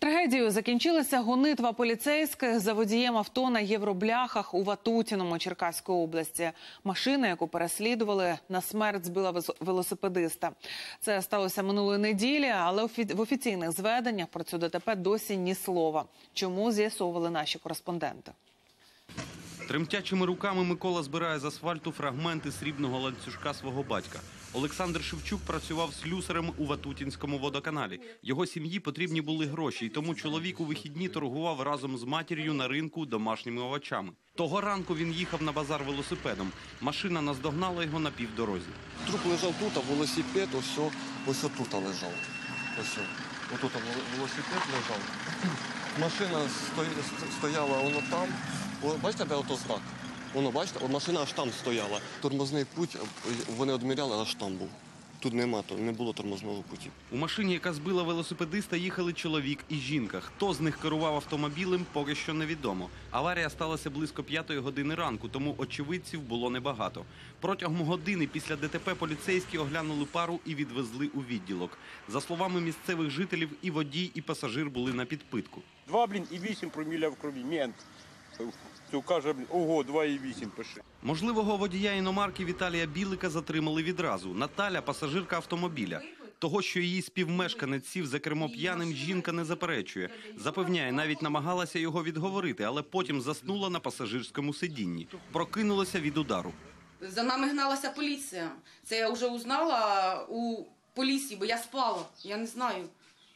Трагедією закінчилася гонитва поліцейських за водієм авто на євробляхах у Ватутіному Черкаської області. Машина, яку переслідували, на смерть збила велосипедиста. Це сталося минулої неділі, але в офіційних зведеннях про цю ДТП досі ні слова. Чому з'ясовували наші кореспонденти? Тремтячими руками Микола збирає з асфальту фрагменти срібного ланцюжка свого батька. Олександр Шевчук працював слюсарем у Ватутінському водоканалі. Його сім'ї потрібні були гроші, і тому чоловік у вихідні торгував разом з матір'ю на ринку домашніми овочами. Того ранку він їхав на базар велосипедом. Машина наздогнала його на півдорозі. Труп лежав тут, а велосипед ось, ось тут лежав. Ось. о. Отут велосипед лежав. Машина стояла воно там. Бачите, де ото знак? Воно, бачите, машина аж там стояла. Тормозний путь е, вони одміряли, аж там був. Тут нема, то не було тормозного путі. У машині, яка збила велосипедиста, їхали чоловік і жінка. Хто з них керував автомобілем, поки що невідомо. Аварія сталася близько п'ятої години ранку, тому очевидців було небагато. Протягом години після ДТП поліцейські оглянули пару і відвезли у відділок. За словами місцевих жителів, і водій, і пасажир були на підпитку. Два, блін, і вісім проміля в крові. Мент. Цю каже, ого, два і вісім пиши. Можливого водія іномарки Віталія Білика затримали відразу. Наталя пасажирка автомобіля. Того, що її співмешканець сів за кермо п'яним, жінка не заперечує. Запевняє, навіть намагалася його відговорити, але потім заснула на пасажирському сидінні. Прокинулася від удару. За нами гналася поліція. Це я вже узнала у поліції, бо я спала. Я не знаю.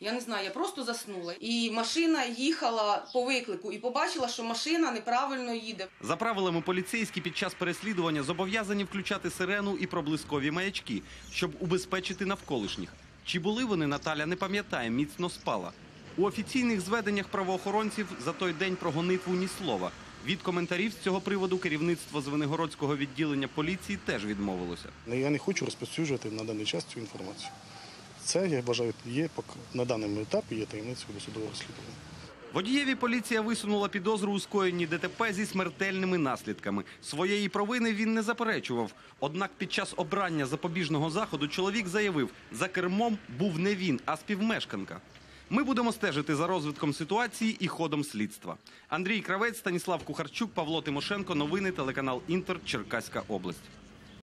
Я не знаю, я просто заснула. І машина їхала по виклику і побачила, що машина неправильно їде. За правилами поліцейські під час переслідування зобов'язані включати сирену і проблискові маячки, щоб убезпечити навколишніх. Чи були вони, Наталя не пам'ятає, міцно спала. У офіційних зведеннях правоохоронців за той день про гонитву ні слова. Від коментарів з цього приводу керівництво Звенигородського відділення поліції теж відмовилося. Я не хочу розповсюджувати на даний час цю інформацію. Це, я вважаю, є на даному етапі є таємницею досудового розслідування. Водієві поліція висунула підозру у скоєнні ДТП зі смертельними наслідками. Своєї провини він не заперечував. Однак під час обрання запобіжного заходу чоловік заявив, за кермом був не він, а співмешканка. Ми будемо стежити за розвитком ситуації і ходом слідства. Андрій Кравець, Станіслав Кухарчук, Павло Тимошенко. Новини телеканал Інтер. Черкаська область.